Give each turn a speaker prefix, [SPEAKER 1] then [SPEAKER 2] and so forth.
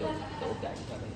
[SPEAKER 1] chỗ chỗ chạy cho đây